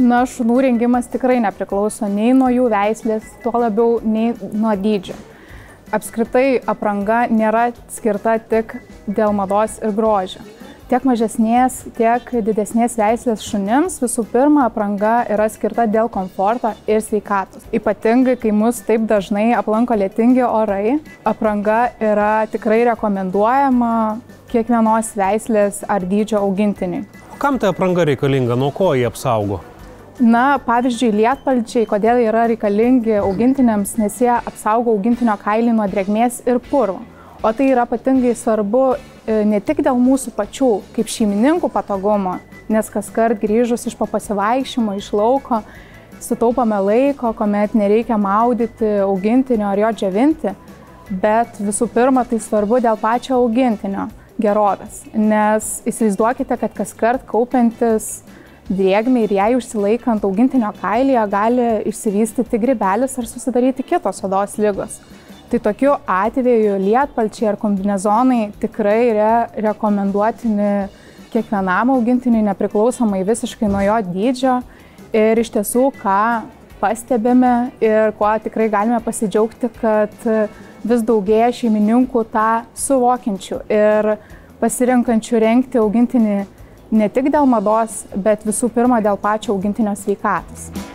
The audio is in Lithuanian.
Na, šunų rengimas tikrai nepriklauso nei nuo jų veislės, tuo labiau nei nuo dydžio. Apskritai apranga nėra skirta tik dėl mados ir grožio. Tiek mažesnės, tiek didesnės veislės šunims visų pirma apranga yra skirta dėl komforto ir sveikatos. Ypatingai, kai mus taip dažnai aplanko lėtingi orai, apranga yra tikrai rekomenduojama kiekvienos veislės ar dydžio augintiniui. Kam ta apranga reikalinga, nuo ko jie apsaugo? Na, pavyzdžiui, lietpalčiai, kodėl yra reikalingi augintiniams, nes jie apsaugo augintinio kailį nuo drėgmės ir purvo. O tai yra ypatingai svarbu e, ne tik dėl mūsų pačių, kaip šeimininkų patogumo, nes kas kart grįžus iš papasivaikščimo, iš lauko, sutaupame laiko, kuomet nereikia maudyti augintinio ar jo džiavinti, bet visų pirma tai svarbu dėl pačio augintinio gerovės. Nes įsivaizduokite, kad kas kart kaupiantis drėgmė ir jai užsilaikant augintinio kailyje gali išsivystyti grybelis ar susidaryti kitos odos lygos. Tai tokiu atveju lietpalčiai ar kombinezonai tikrai yra rekomenduotini kiekvienam augintiniui nepriklausomai visiškai nuo jo dydžio ir iš tiesų, ką pastebime ir kuo tikrai galime pasidžiaugti, kad vis daugėja šeimininkų tą suvokiančių ir pasirenkančių renkti augintinį ne tik dėl mados, bet visų pirma dėl pačio augintinio sveikatos.